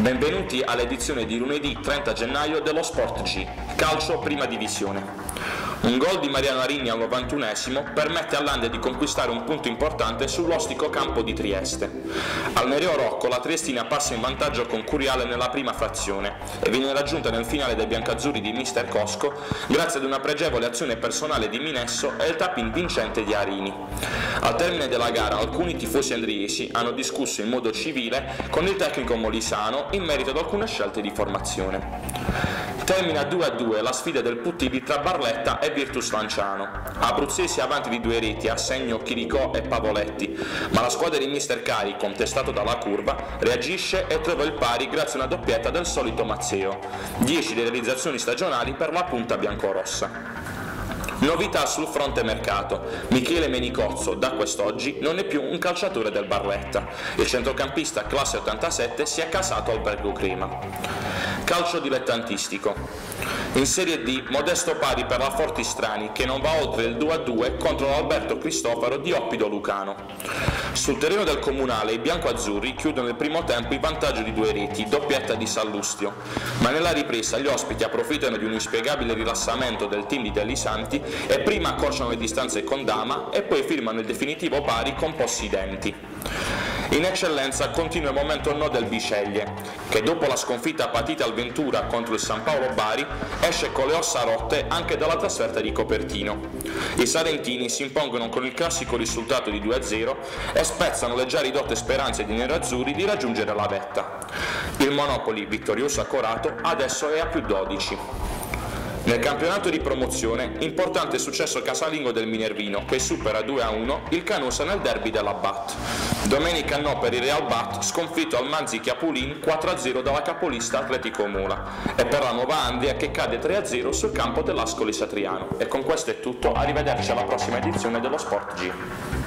Benvenuti all'edizione di lunedì 30 gennaio dello Sport G, calcio prima divisione. Un gol di Mariano Arini al 91esimo permette all'Andia di conquistare un punto importante sull'ostico campo di Trieste. Al Nereo Rocco la Triestina passa in vantaggio con Curiale nella prima frazione e viene raggiunta nel finale dai biancazzurri di Mister Cosco grazie ad una pregevole azione personale di Minesso e il tapping vincente di Arini. Al termine della gara alcuni tifosi andriesi hanno discusso in modo civile con il tecnico Molisano in merito ad alcune scelte di formazione. Termina 2-2 la sfida del Puttili tra Barletta e Virtus Lanciano. Abruzzesi avanti di due reti a segno Chiricò e Pavoletti, ma la squadra di Mister Cari, contestato dalla curva, reagisce e trova il pari grazie a una doppietta del solito Mazzeo. 10 le realizzazioni stagionali per la punta biancorossa. Novità sul fronte mercato. Michele Menicozzo, da quest'oggi, non è più un calciatore del Barletta. Il centrocampista classe 87 si è casato al Bergo Crema. Calcio dilettantistico. In Serie D, modesto pari per la Fortistrani, che non va oltre il 2-2 contro l'Alberto Cristoforo di Oppido Lucano. Sul terreno del comunale i bianco-azzurri chiudono il primo tempo in vantaggio di due reti, doppietta di Sallustio, ma nella ripresa gli ospiti approfittano di un inspiegabile rilassamento del team di Delli Santi e prima accorciano le distanze con Dama e poi firmano il definitivo pari con Possidenti. In eccellenza continua il momento no del Biceglie, che dopo la sconfitta patita al Ventura contro il San Paolo Bari esce con le ossa rotte anche dalla trasferta di Copertino. I Salentini si impongono con il classico risultato di 2-0 e spezzano le già ridotte speranze di nerazzurri di raggiungere la vetta. Il Monopoli, vittorioso a Corato, adesso è a più 12. Nel campionato di promozione, importante successo casalingo del Minervino che supera 2-1 il Canosa nel derby della Bat. Domenica no per il Real Bat sconfitto al Manzichi a Pulin 4-0 dalla capolista Atletico Mula e per la nuova Andria che cade 3-0 sul campo dell'Ascoli Satriano. E con questo è tutto, arrivederci alla prossima edizione dello Sport G.